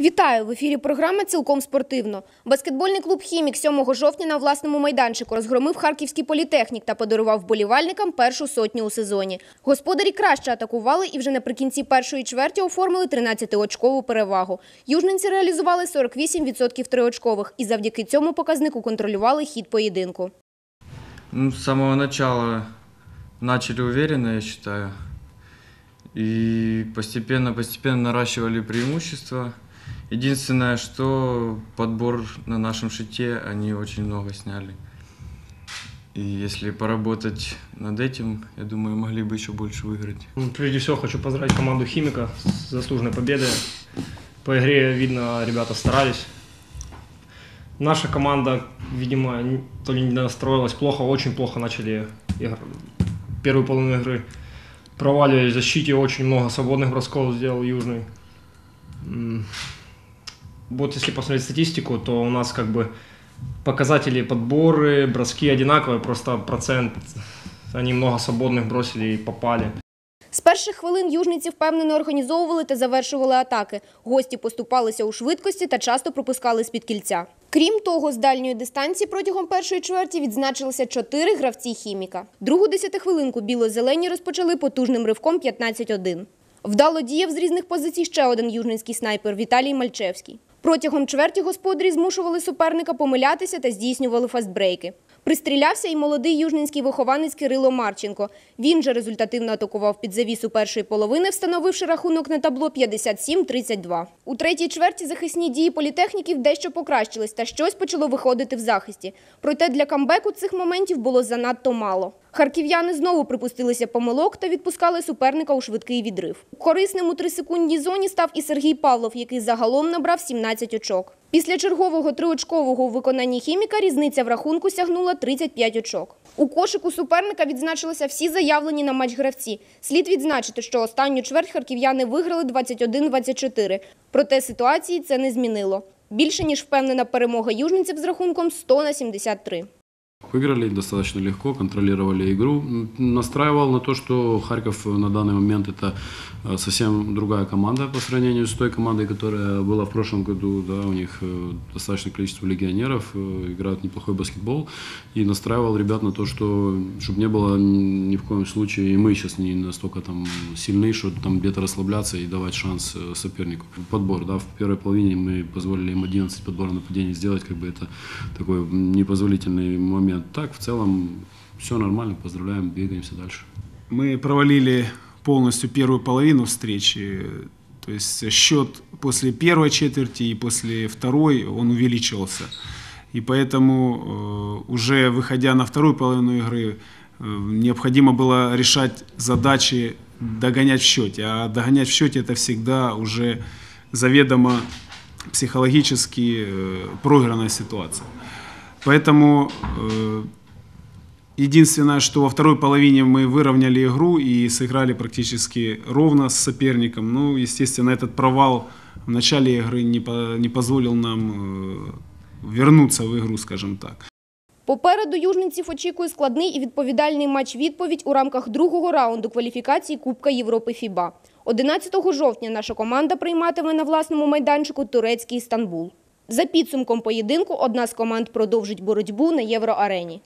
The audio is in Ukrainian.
Вітаю в ефірі. Програма цілком спортивно. Баскетбольний клуб Хімік 7 жовтня на власному майданчику розгромив харківський політехнік та подарував вболівальникам першу сотню у сезоні. Господарі краще атакували і вже наприкінці першої чверті оформили 13-очкову перевагу. Южненці реалізували 48% триочкових і завдяки цьому показнику контролювали хід поєдинку. Ну, с самого начала начали уверенно, я считаю. И постепенно-постепенно наращивали преимущество. Единственное, что подбор на нашем шите они очень много сняли. И если поработать над этим, я думаю, могли бы еще больше выиграть. Ну, Прежде всего хочу поздравить команду Химика с заслуженной победой. По игре, видно, ребята старались. Наша команда, видимо, то ли не настроилась плохо, очень плохо начали игр- первую половину игры. Проваливались в защите, очень много свободных бросков сделал Южный. М, Вот если посмотреть статистику, то у нас как бы показатели подборы, броски одинаковые, просто процент, они много свободных бросили и попали. З перших хвилин южниці впевнено організовували та завершували атаки. Гості поступалися у швидкості та часто пропускали з-під кільця. Крім того, з дальньої дистанції протягом першої чверті відзначилися чотири гравці хіміка. Другу десятихвилинку біло-зелені розпочали потужним ривком 15-1. Вдало діяв з різних позицій ще один южницький снайпер Віталій Мальчевський. Протягом чверті господарі змушували суперника помилятися та здійснювали фастбрейки. Пристрілявся і молодий южненський вихованець Кирило Марченко. Він же результативно атакував під завісу першої половини, встановивши рахунок на табло 57-32. У третій чверті захисні дії політехніків дещо покращились та щось почало виходити в захисті. Проте для камбеку цих моментів було занадто мало. Харків'яни знову припустилися помилок та відпускали суперника у швидкий відрив. Корисним у трисекундній зоні став і Сергій Павлов, який загалом набрав 17 очок. Після чергового триочкового у виконанні хіміка різниця в рахунку сягнула 35 очок. У кошику суперника відзначилися всі заявлені на матч гравці. Слід відзначити, що останню чверть харків'яни виграли 21-24. Проте ситуації це не змінило. Більше ніж впевнена перемога южниців з рахунком 100 на 73. Выиграли достаточно легко, контролировали игру. Настраивал на то, что Харьков на данный момент это э, совсем другая команда по сравнению с той командой, которая была в прошлом году. Да, у них э, достаточное количество легионеров, э, играют неплохой баскетбол. И настраивал ребят на то, что чтобы не было ни в коем случае, и мы сейчас не настолько там сильны, что там где-то расслабляться и давать шанс сопернику. Подбор, да, в первой половине мы позволили им 11 подборов нападений сделать, как бы это такой непозволительный момент. Так, в целом, все нормально, поздравляем, двигаемся дальше. Мы провалили полностью первую половину встречи. То есть счет после первой четверти и после второй он увеличивался. И поэтому э, уже выходя на вторую половину игры, э, необходимо было решать задачи догонять в счете. А догонять в счете это всегда уже заведомо психологически э, проигранная ситуация. Поэтому э, Единственное, что во второй половине мы выровняли игру и сыграли практически ровно с соперником. Ну, естественно, этот провал в начале игры не, по- не позволил нам э, вернуться в игру, скажем так. Попереду южниців очікує складний і відповідальний матч-відповідь у рамках другого раунду кваліфікації Кубка Європи ФІБА. 11 жовтня наша команда прийматиме на власному майданчику турецький Стамбул. За підсумком поєдинку одна з команд продовжить боротьбу на євроарені.